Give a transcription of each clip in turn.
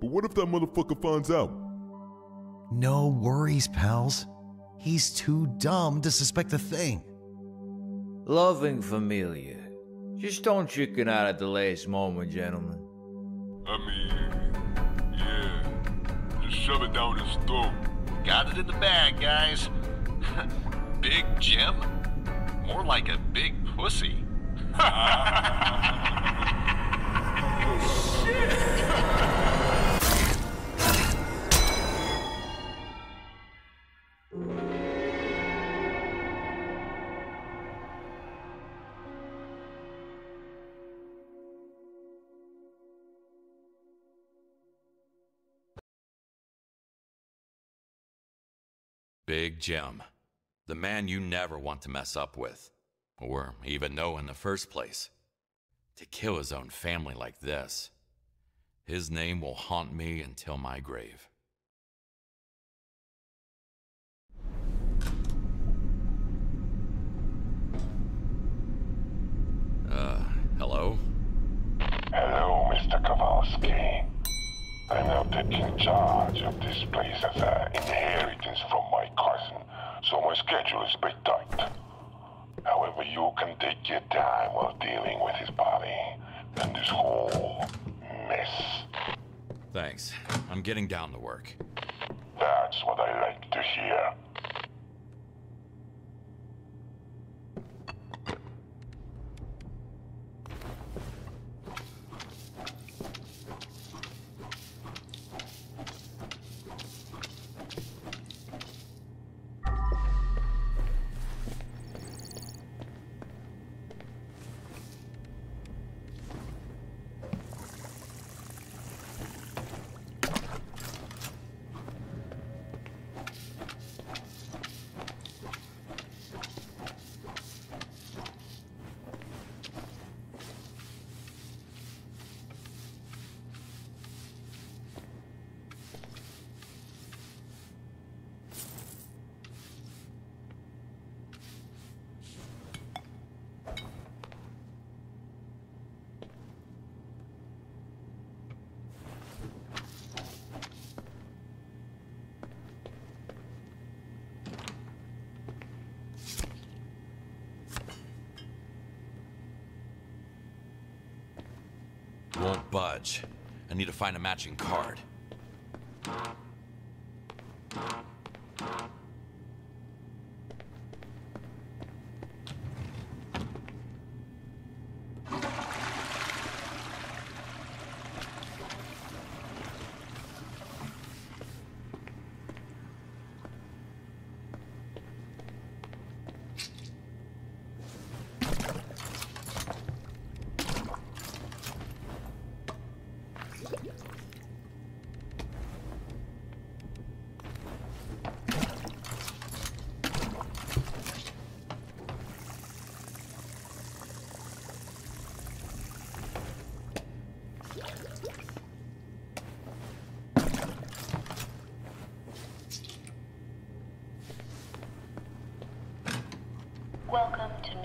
But what if that motherfucker finds out? No worries, pals. He's too dumb to suspect a thing. Loving familia. Just don't chicken out at the last moment, gentlemen. I mean, yeah. Just shove it down his throat. Got it in the bag, guys. big Jim? More like a big pussy. Big Jim. The man you never want to mess up with, or even know in the first place. To kill his own family like this. His name will haunt me until my grave. Uh, hello? Hello, Mr. Kowalski. I'm now taking charge of this place as an inheritance from my cousin, so my schedule is a bit tight. However, you can take your time while dealing with his body and this whole mess. Thanks. I'm getting down to work. That's what I like to hear. Won't. I need to find a matching card.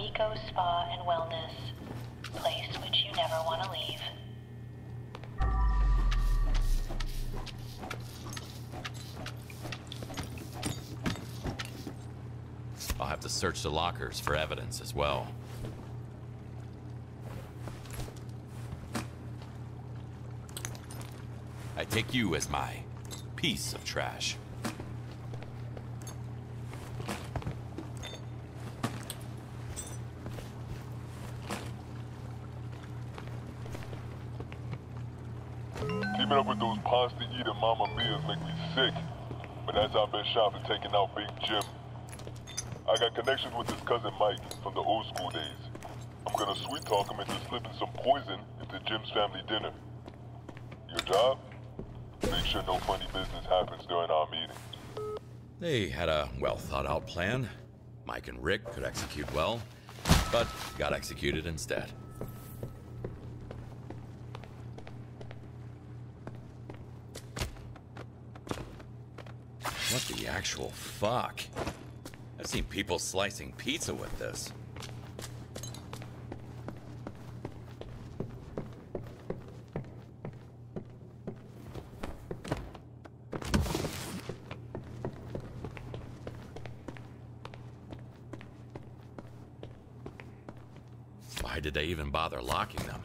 Miko Spa and Wellness, place which you never want to leave. I'll have to search the lockers for evidence as well. I take you as my piece of trash. But that's our best shot for taking out Big Jim. I got connections with his cousin Mike from the old school days. I'm gonna sweet talk him into slipping some poison into Jim's family dinner. Your job? Make sure no funny business happens during our meeting. They had a well thought out plan. Mike and Rick could execute well, but got executed instead. What the actual fuck? I've seen people slicing pizza with this. Why did they even bother locking them?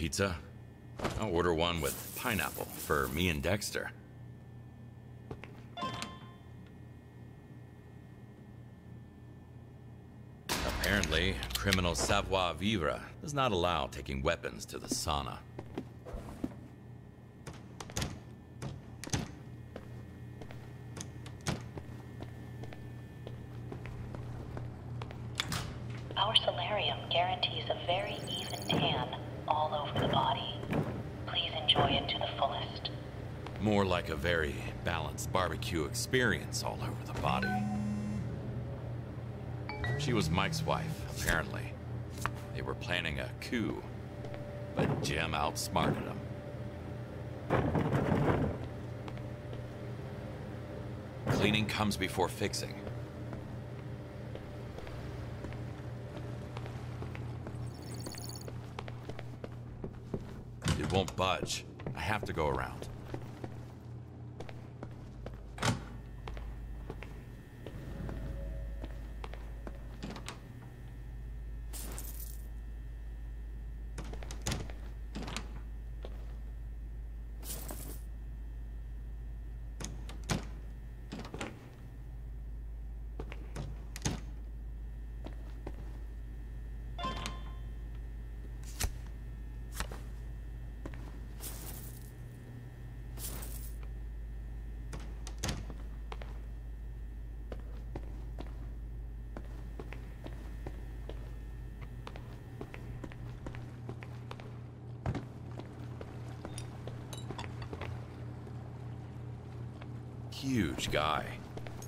Pizza? I'll order one with pineapple for me and Dexter. Apparently, criminal savoir vivre does not allow taking weapons to the sauna. Our solarium guarantees a very even tan all over the body. Please enjoy it to the fullest. More like a very balanced barbecue experience all over the body. She was Mike's wife, apparently. They were planning a coup, but Jim outsmarted them. Cleaning comes before fixing. It won't budge. I have to go around. Huge guy.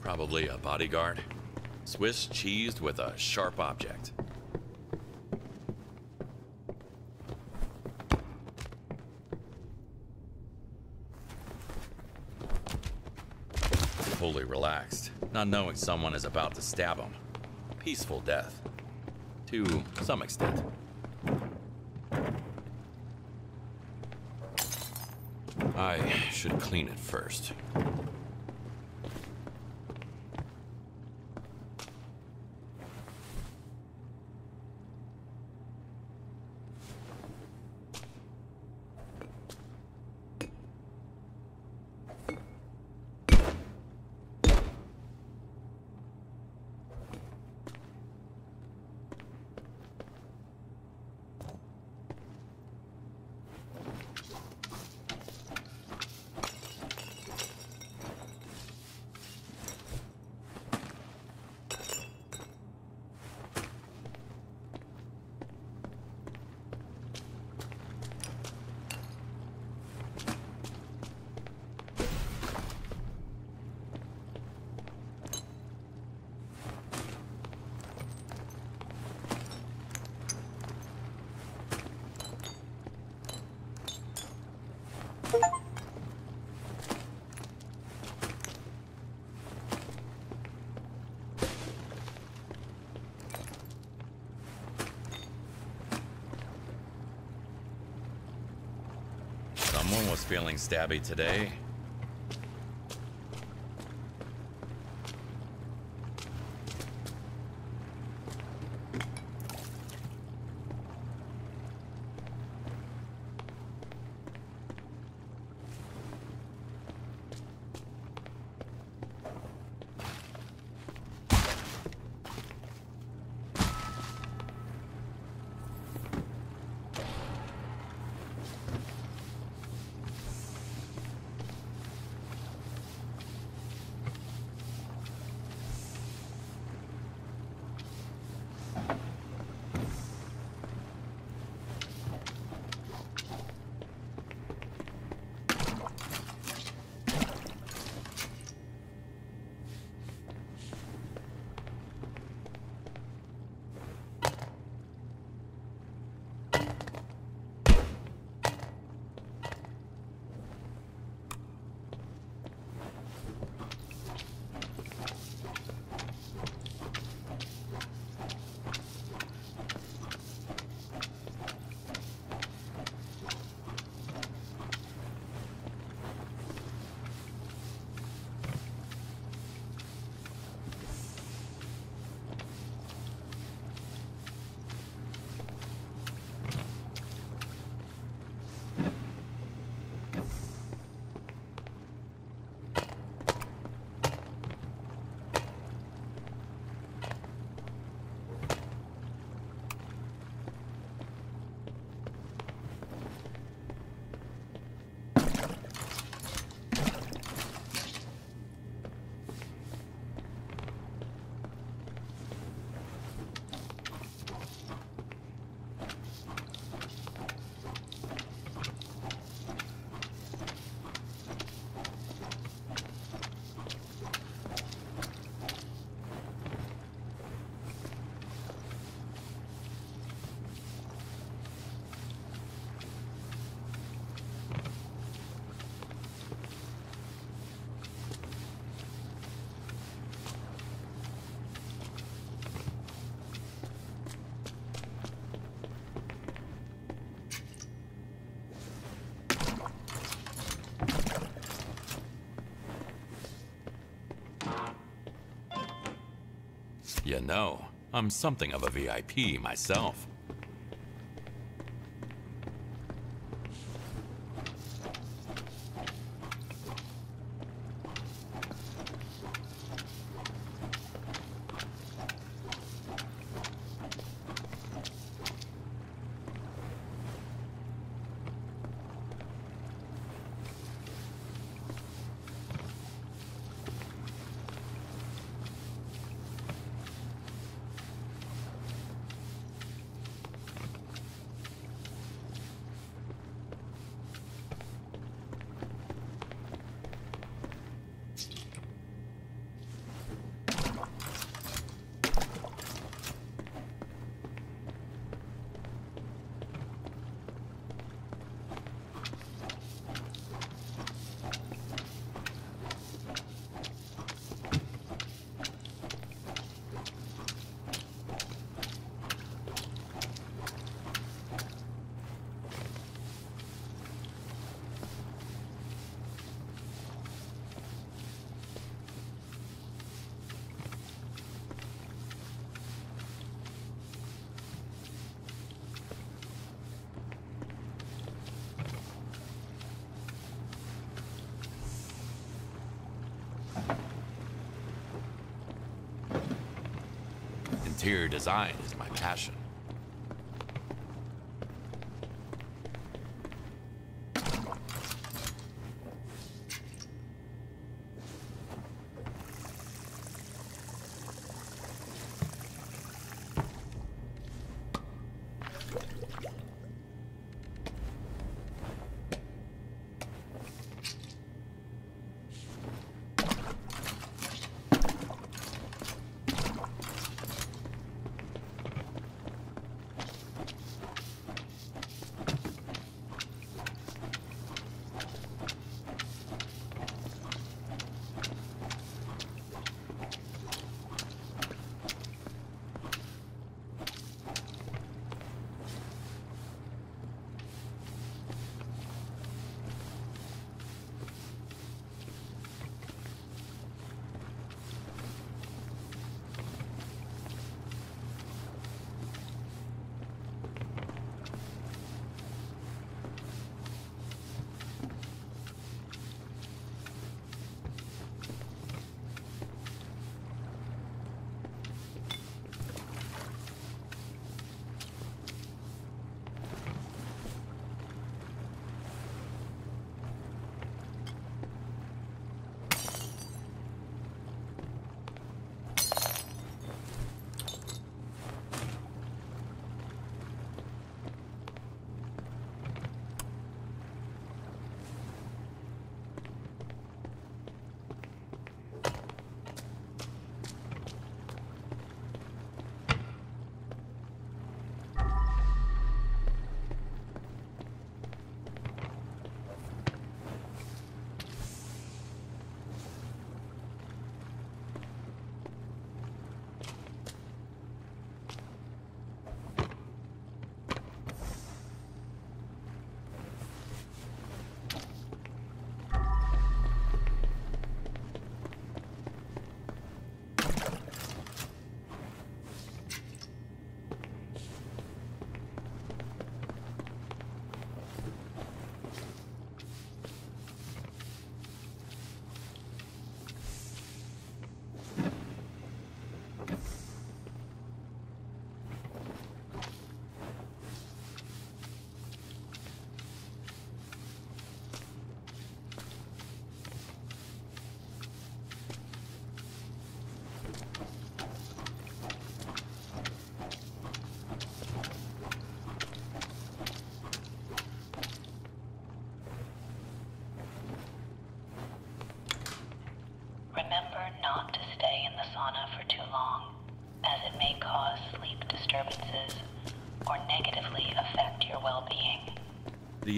Probably a bodyguard. Swiss cheesed with a sharp object. Fully relaxed, not knowing someone is about to stab him. Peaceful death. To some extent. I should clean it first. Someone was feeling stabby today. Know, I'm something of a VIP myself. Interior design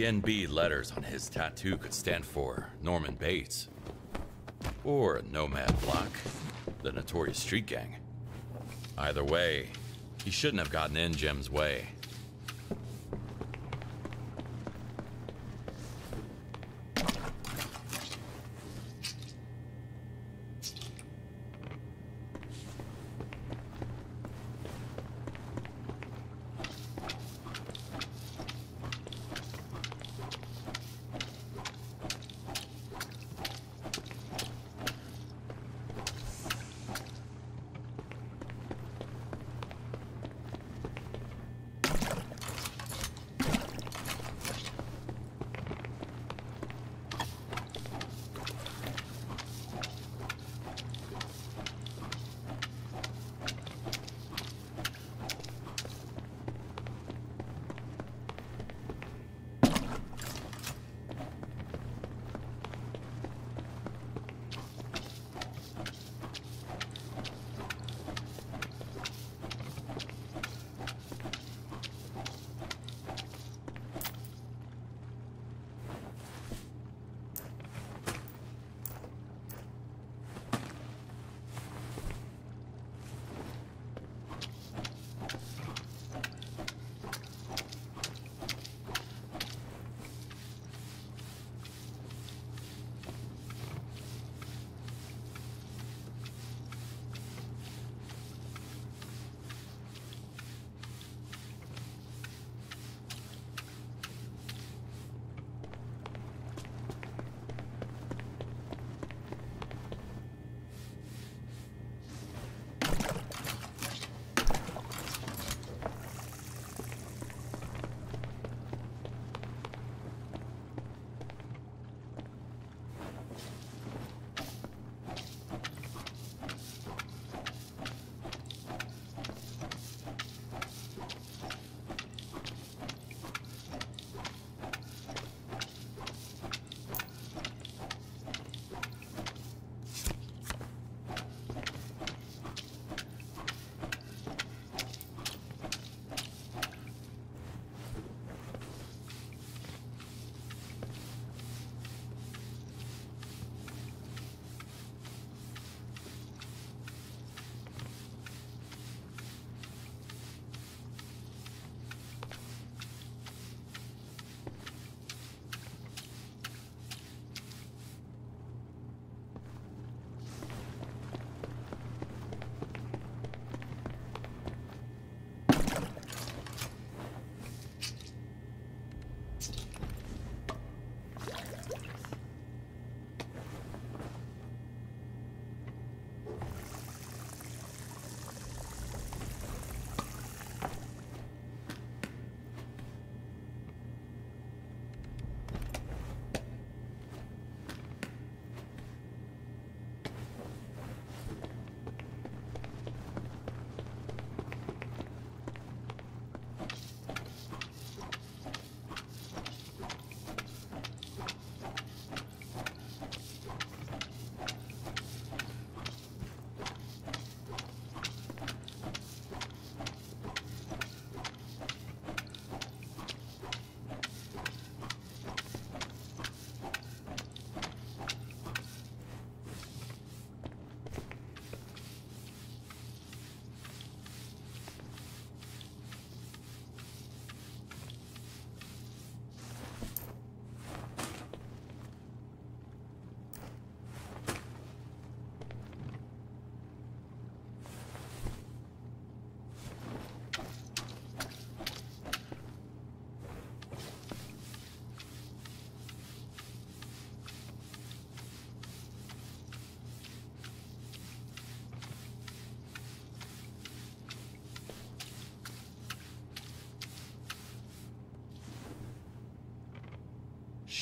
NB letters on his tattoo could stand for Norman Bates. Or Nomad Block, the notorious street gang. Either way, he shouldn't have gotten in Jim's way.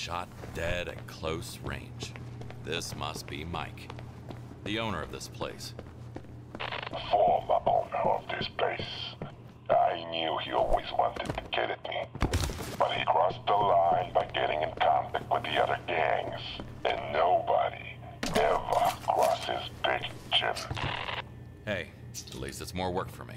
Shot dead at close range. This must be Mike, the owner of this place. Former owner of this place. I knew he always wanted to get at me. But he crossed the line by getting in contact with the other gangs. And nobody ever crosses Big Jim. Hey, at least it's more work for me.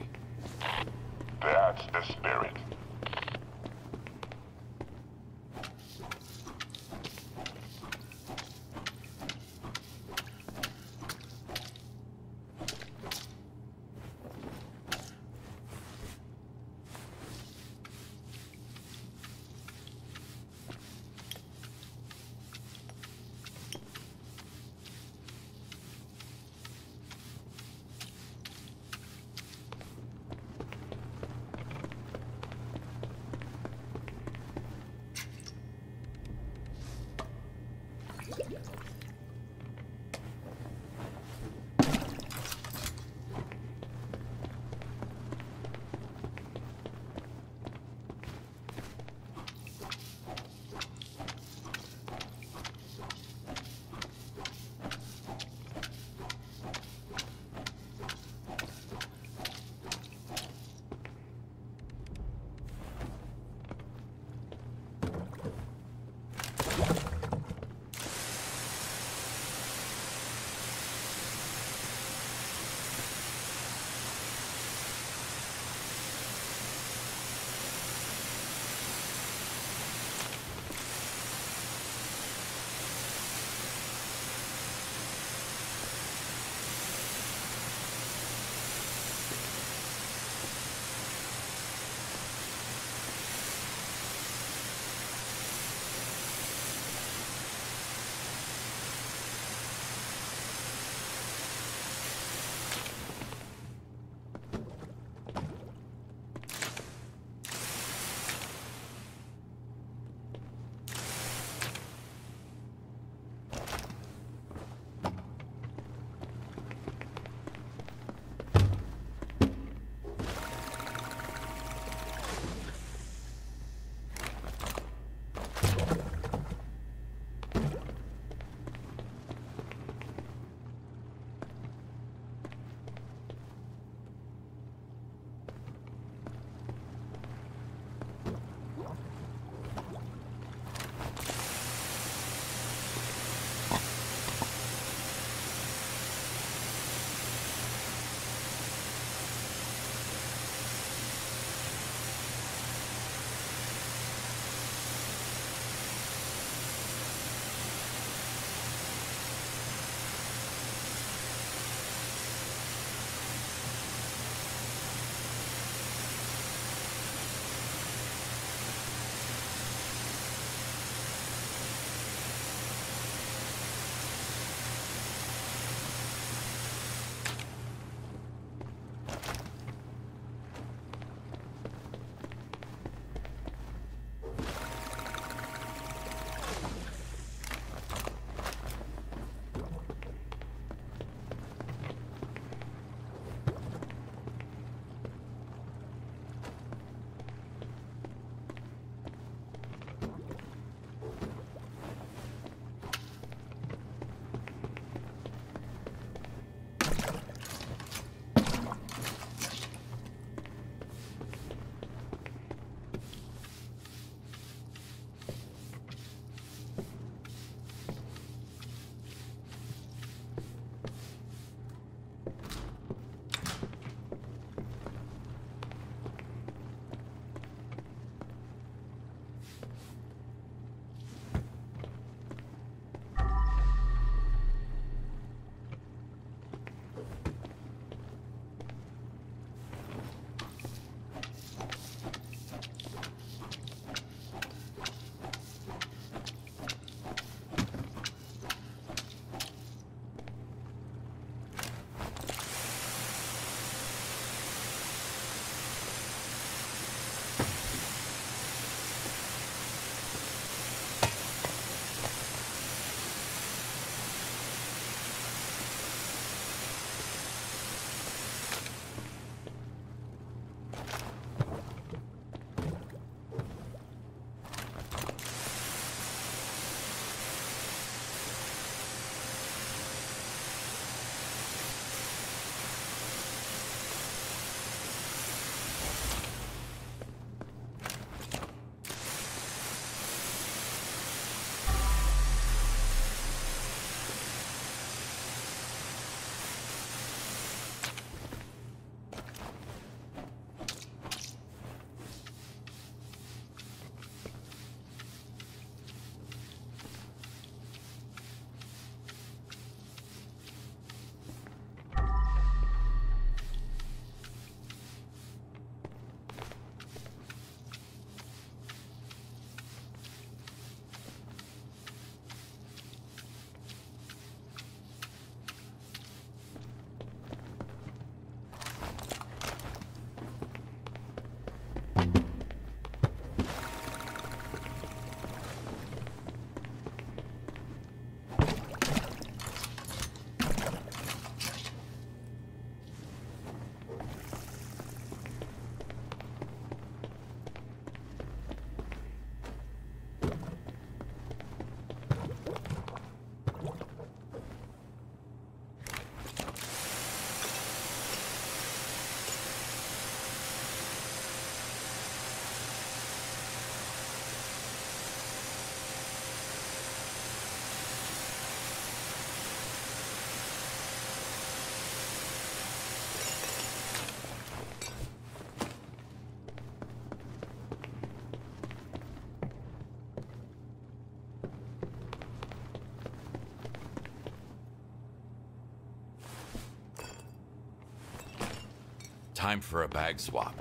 Time for a bag swap.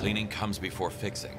Cleaning comes before fixing.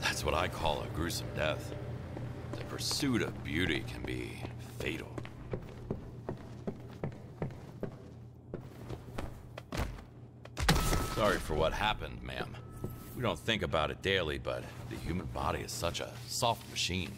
That's what I call a gruesome death. The pursuit of beauty can be fatal. Sorry for what happened, ma'am. We don't think about it daily, but the human body is such a soft machine.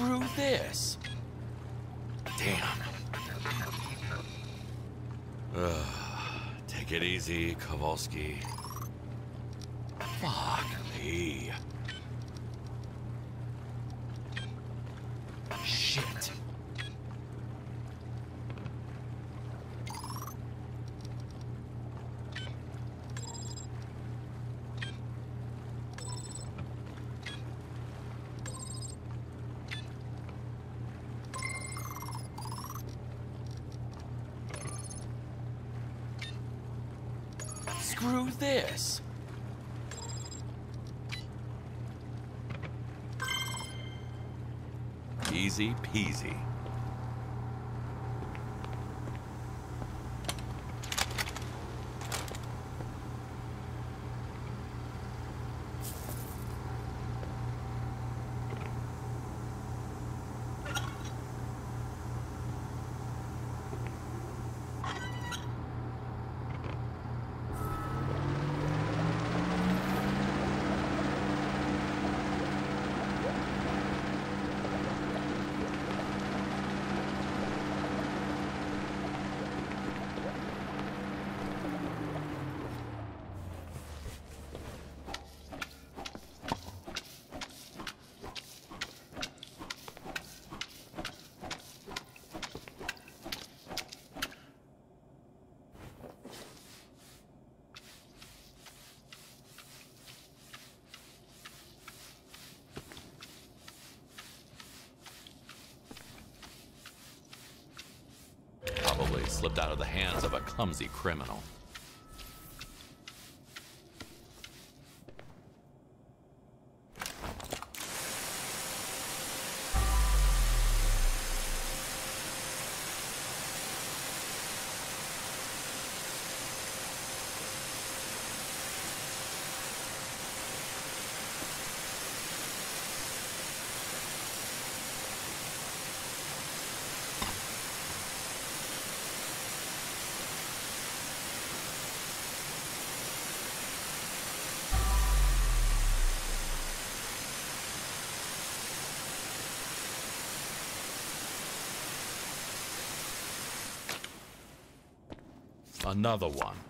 Screw this. Damn. Ugh. Take it easy, Kowalski. Easy peasy. Probably slipped out of the hands of a clumsy criminal. Another one.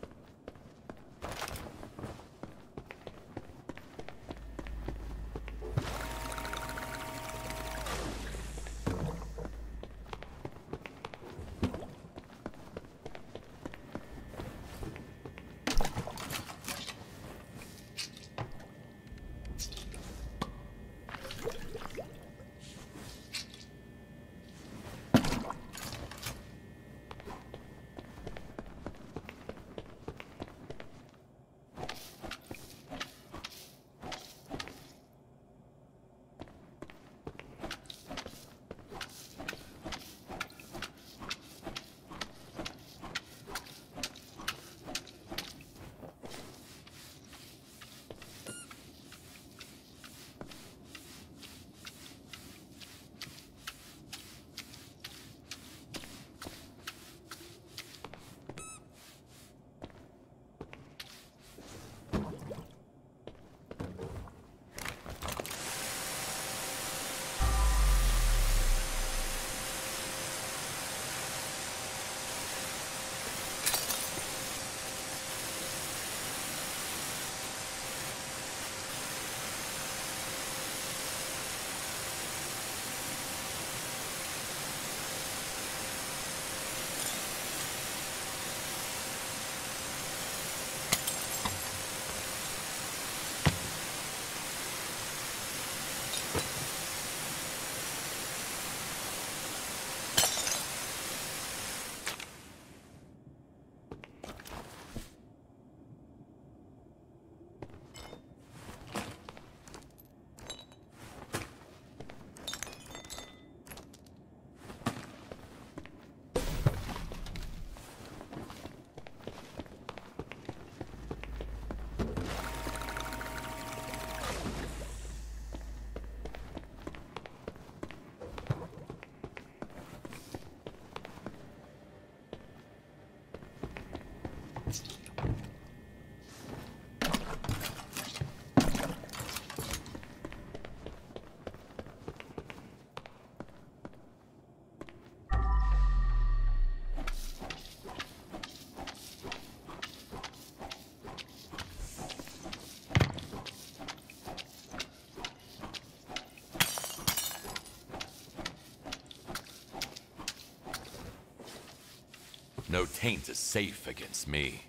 No taint is safe against me.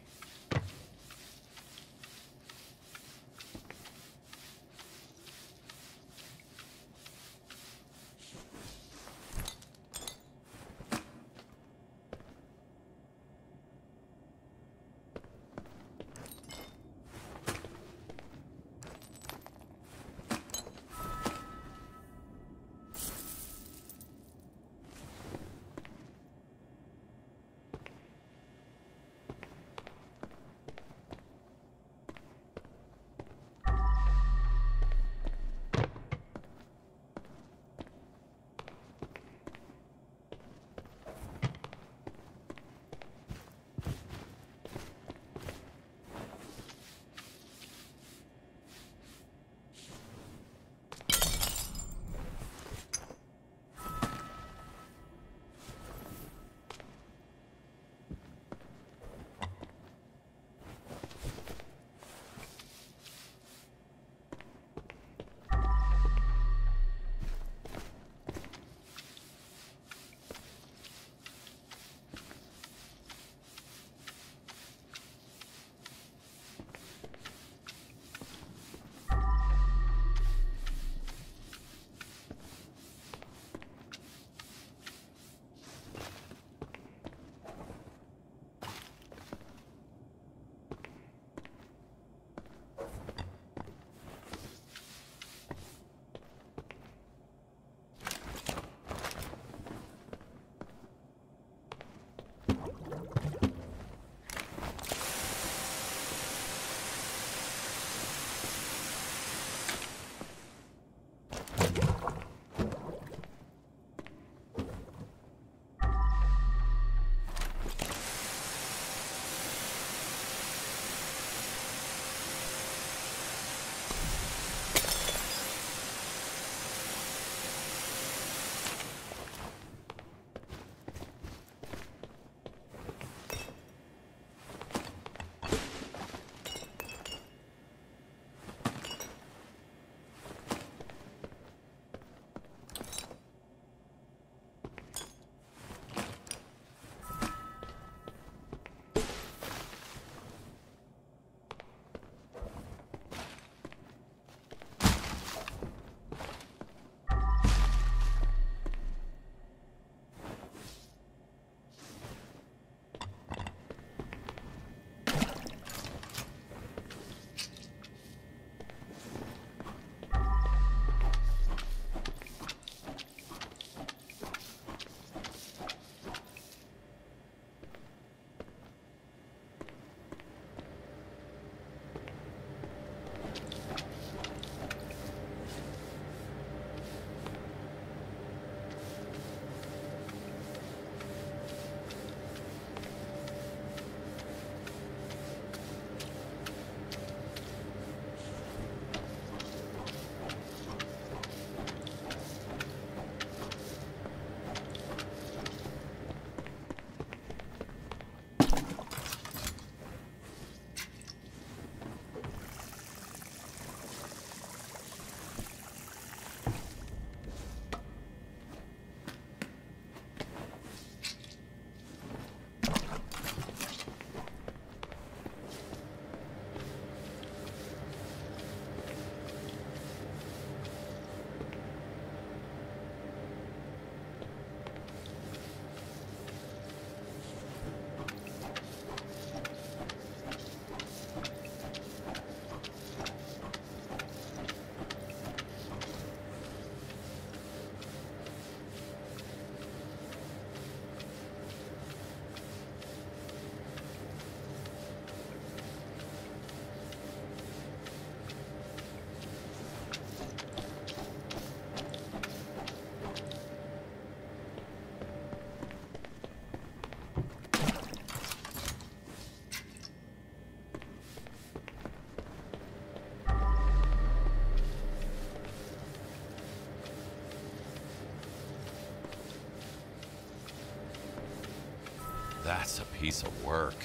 That's a piece of work.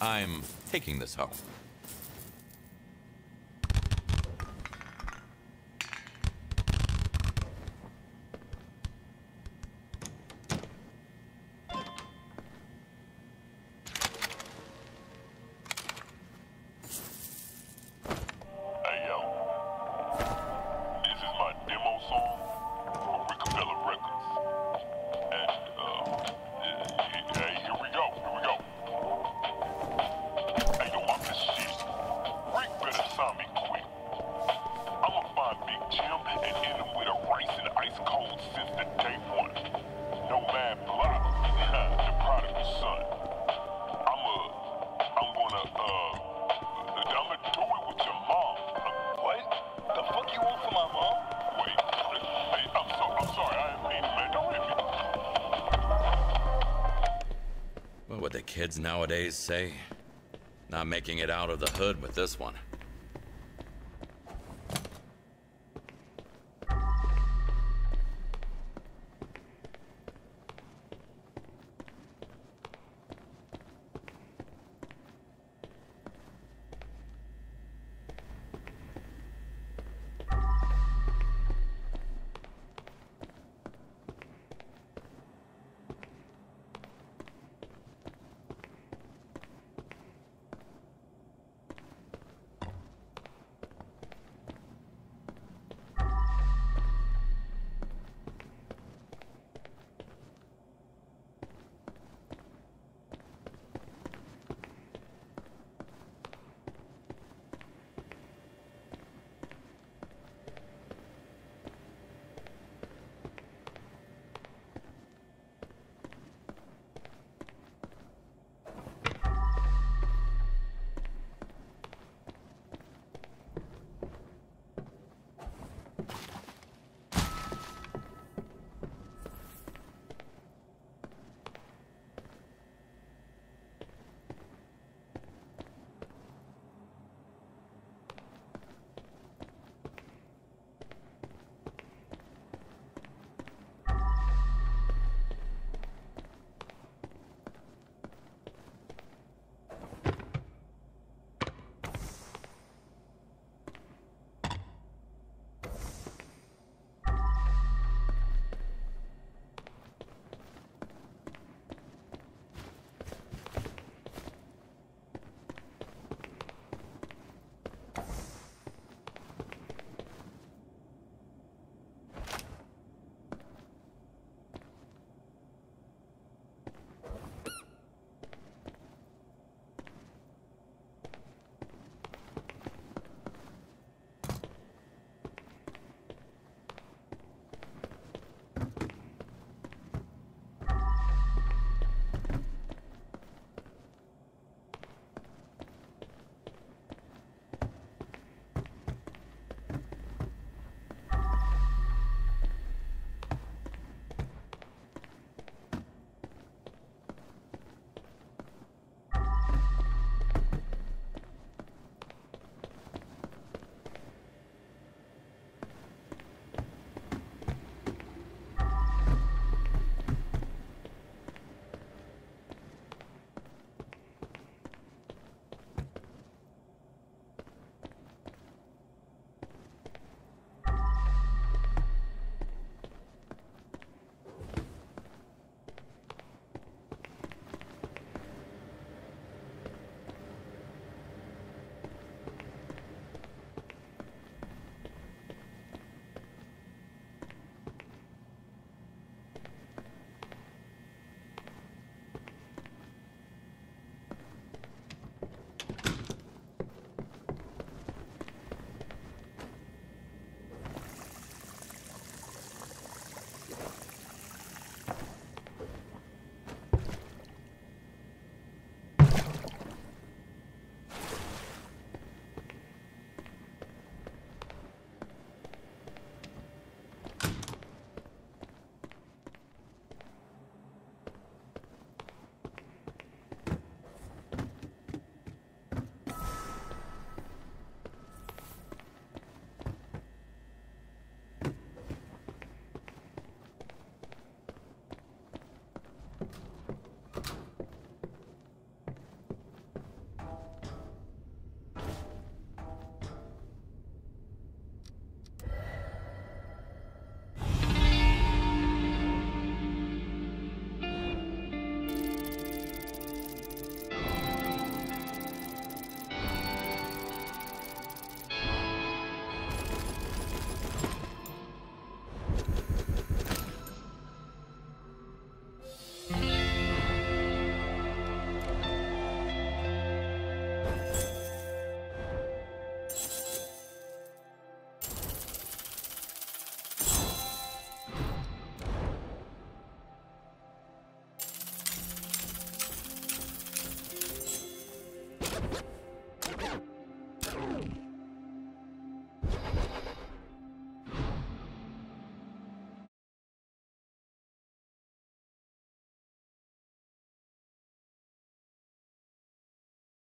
I'm taking this home. nowadays say. Not making it out of the hood with this one.